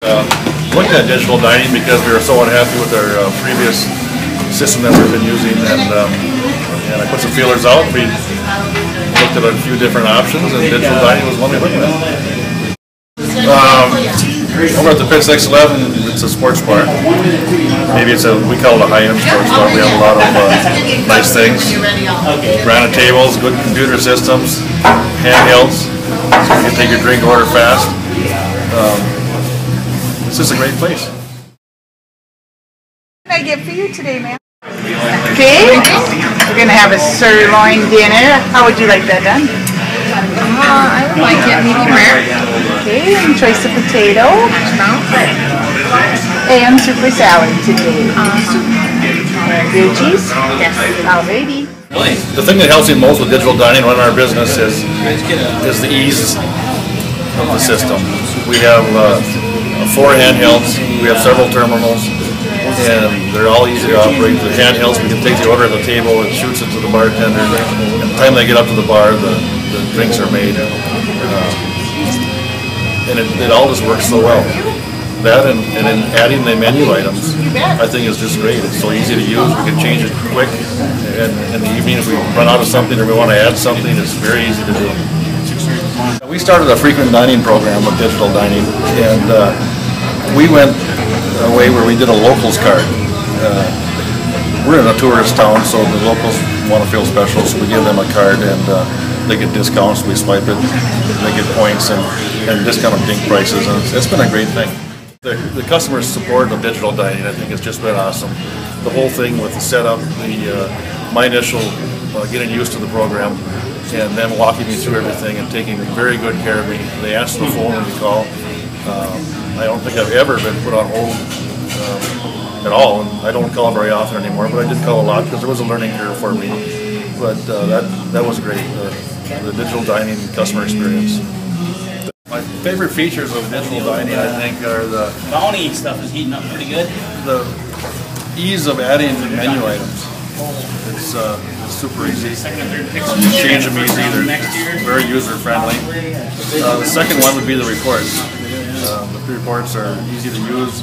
Uh, Looking at digital dining because we were so unhappy with our uh, previous system that we've been using and, um, and I put some feelers out. We looked at a few different options and digital dining was one we went with. Um, over at the Pitts 611, it's a sports bar. Maybe it's a, we call it a high-end sports bar. We have a lot of uh, nice things. Granite tables, good computer systems, handhelds, so you can take your drink order fast. Um, It's is a great place. What can I get for you today, ma'am? Okay, we're gonna have a sirloin dinner. How would you like that done? Uh, I would like it medium rare. Okay, and choice of potato and super salad today. Grilled cheese? Yes. Alrighty. The thing that helps me most with digital dining running our business is, is the ease of the system. We have uh, four handhelds, we have several terminals, and they're all easy to operate. The handhelds, we can take the order at the table, it shoots it to the bartender, and by the time they get up to the bar, the, the drinks are made. Uh, And it, it all just works so well. That and, and then adding the menu items, I think is just great. It's so easy to use, we can change it quick, and in the evening, if we run out of something or we want to add something, it's very easy to do. We started a frequent dining program with digital dining, and uh, we went a way where we did a locals card. Uh, We're in a tourist town, so the locals want to feel special, so we give them a card and uh, they get discounts, we swipe it, they get points and, and discounted drink prices, and it's- it's been a great thing. The, the customer support of digital dining, I think, has just been awesome. The whole thing with the setup, the, uh, my initial uh, getting used to the program, and them walking me through everything and taking very good care of me. They answer the phone when you call. Um, I don't think I've ever been put on hold um, at all, and I don't call very often anymore, but I did call a lot because there was a learning curve for me. But uh, that, that was great, the, the digital dining customer experience. My favorite features of digital dining, I think, are the Bounty stuff is heating up pretty good. the ease of adding menu items. It's, uh, it's super easy. Second and third picks. You just change them easy, they're Next year. very user friendly. Uh, the second one would be the reports. Uh, the reports are easy to use,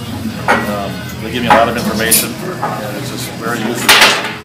um, they give you a lot of information, and it's just very friendly.